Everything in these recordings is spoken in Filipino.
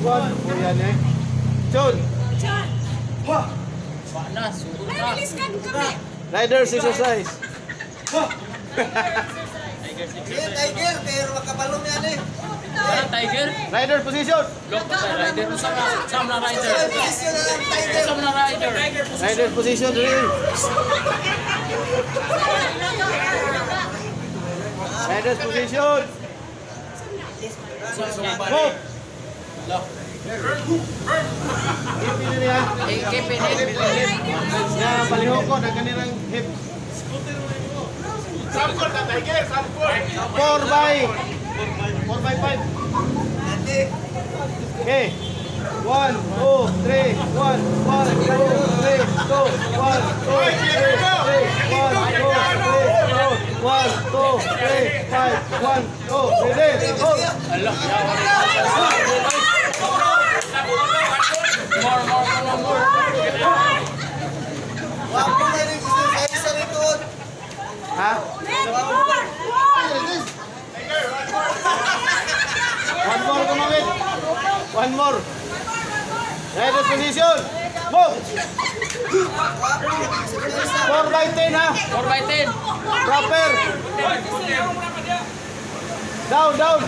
two, one. Yan eh. John, Na, sugod Ay, na. bilis ka kami. riders exercise. Tiger, pero makabalong yan eh. Wala, Tiger. Rider position. Lock na rider. Usap na, usap na rider. Posisyon na lang, Tiger. Usap na rider. Rider position rin. Rider position. Move. Ipin niya. Eh, Kevin, eh. Ya, palihok ko na kanirang hip. Four by four by five. Okay. One, two, three, one, one, two, three, two, one, two, three, three, one, two, three, two, one, two, three, five, one, two, ready, go. More, more, more, more. Ha? One more kumawit. One more. Ready position. Move. Four by ten ha. 4 by 10. Proper. Down, down.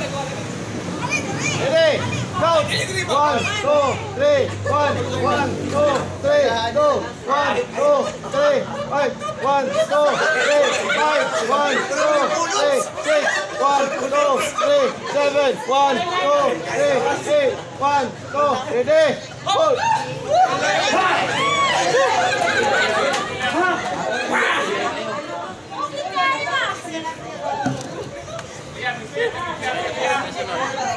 Ready. Down. One, two, three. One, one, two, three, two, one, two, three, five, one, two, three, five, one, two, three, six, one, two, three, seven, one, two, three, eight, one, two, ready. Hold. Pre,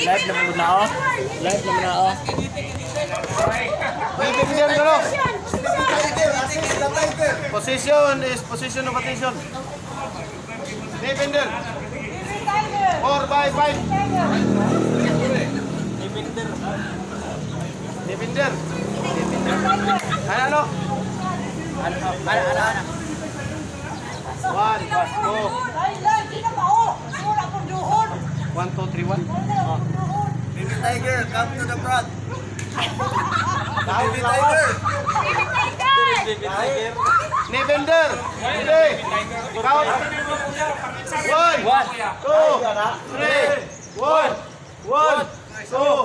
Live naman na ako. Live naman na ako. Position is position of attention. Defender. Four by five. Defender. Defender. Ano ano? Ano, ano, ano, ano. One, two, one, two, three, one. Baby Tiger, come to the front. Down, Baby lawas. Tiger. Defender. Ready. Count. One, two, three, one, one, two,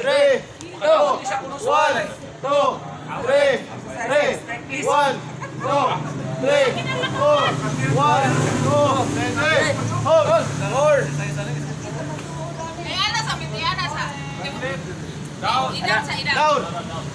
three, two, one, two, three, three, one, two, three, four, one, two, three, hold, hold. Idang sa idang. Down. Down,